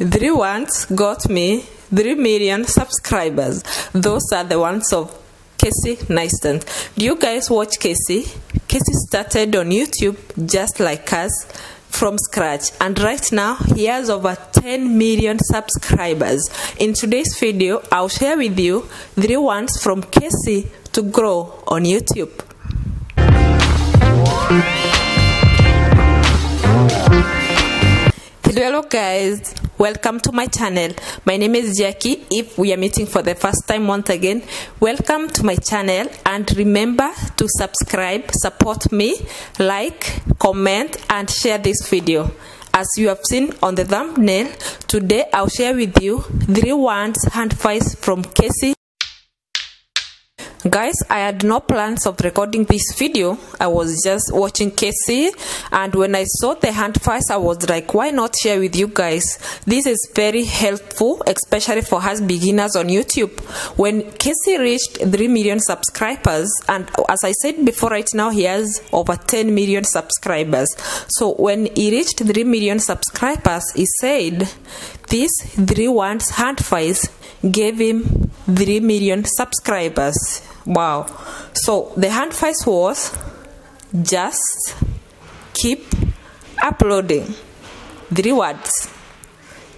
Three ones got me 3 million subscribers. Those are the ones of Casey Neistat. Do you guys watch Casey? Casey started on YouTube just like us from scratch and right now he has over 10 million subscribers. In today's video, I'll share with you three ones from Casey to grow on YouTube. Hello guys, welcome to my channel. My name is Jackie. If we are meeting for the first time once again, welcome to my channel and remember to subscribe, support me, like, comment and share this video. As you have seen on the thumbnail, today I'll share with you three words and advice from Casey guys i had no plans of recording this video. I was just watching casey and when i saw the hand files i was like why not share with you guys? This is very helpful especially for us beginners on youtube. When casey reached 3 million subscribers and as i said before right now he has over 10 million subscribers. So when he reached 3 million subscribers he said these three words hand files gave him 3 million subscribers. Wow. So the files was just keep uploading. Three words.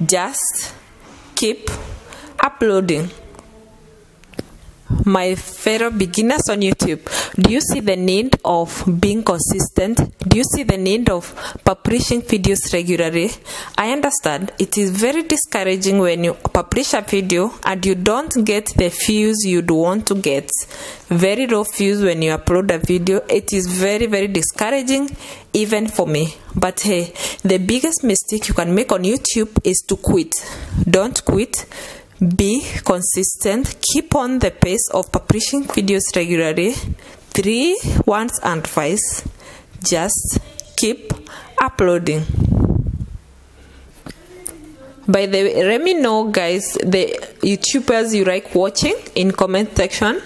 Just keep uploading my fellow beginners on YouTube, do you see the need of being consistent? Do you see the need of publishing videos regularly? I understand it is very discouraging when you publish a video and you don't get the views you'd want to get. Very low views when you upload a video. It is very, very discouraging even for me. But hey, the biggest mistake you can make on YouTube is to quit. Don't quit be consistent. Keep on the pace of publishing videos regularly. Three ones and advice. Just keep uploading. By the way, let me know guys the YouTubers you like watching in comment section.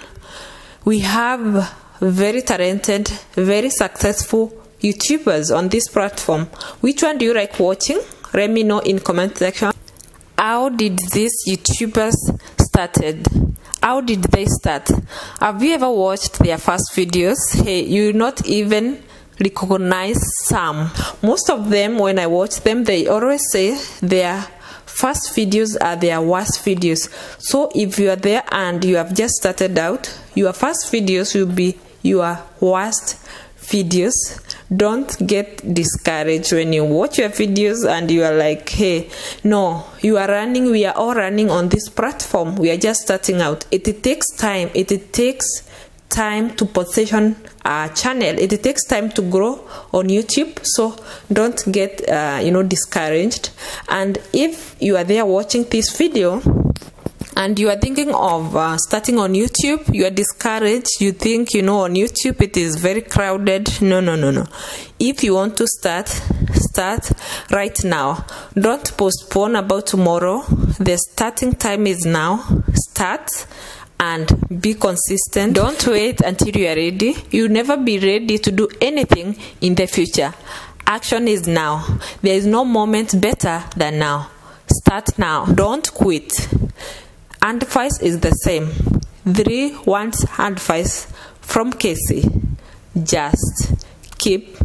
We have very talented, very successful YouTubers on this platform. Which one do you like watching? Let me know in comment section how did these youtubers started? How did they start? Have you ever watched their first videos? Hey you not even recognize some. Most of them when i watch them they always say their first videos are their worst videos. So if you are there and you have just started out your first videos will be your worst videos don't get discouraged when you watch your videos and you are like hey no you are running we are all running on this platform. We are just starting out. It, it takes time. It, it takes time to position a channel. It, takes time to grow on youtube. So don't get uh, you know discouraged. And if you are there watching this video and you are thinking of uh, starting on YouTube, you are discouraged, you think, you know, on YouTube it is very crowded. No, no, no, no. If you want to start, start right now. Don't postpone about tomorrow. The starting time is now. Start and be consistent. Don't wait until you are ready. You'll never be ready to do anything in the future. Action is now. There is no moment better than now. Start now. Don't quit advice is the same. Three ones advice from Casey. Just keep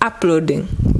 uploading.